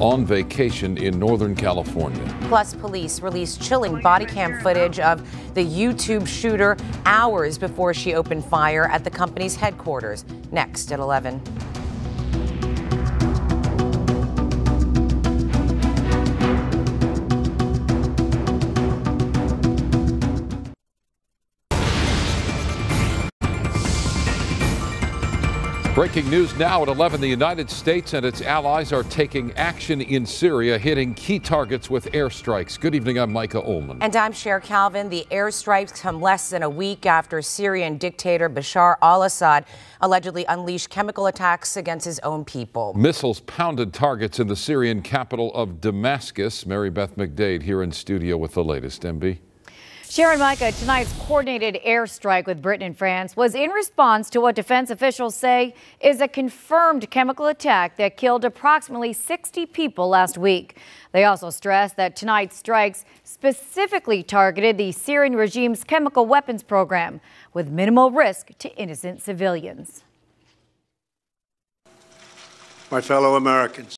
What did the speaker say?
on vacation in Northern California. Plus, police released chilling body cam footage of the YouTube shooter hours before she opened fire at the company's headquarters. Next at 11. Breaking news now at 11. The United States and its allies are taking action in Syria, hitting key targets with airstrikes. Good evening. I'm Micah Ohlman. And I'm Cher Calvin. The airstrikes come less than a week after Syrian dictator Bashar al Assad allegedly unleashed chemical attacks against his own people. Missiles pounded targets in the Syrian capital of Damascus. Mary Beth McDade here in studio with the latest. MB. Cher and Micah, tonight's coordinated airstrike with Britain and France was in response to what defense officials say is a confirmed chemical attack that killed approximately 60 people last week. They also stressed that tonight's strikes specifically targeted the Syrian regime's chemical weapons program with minimal risk to innocent civilians. My fellow Americans,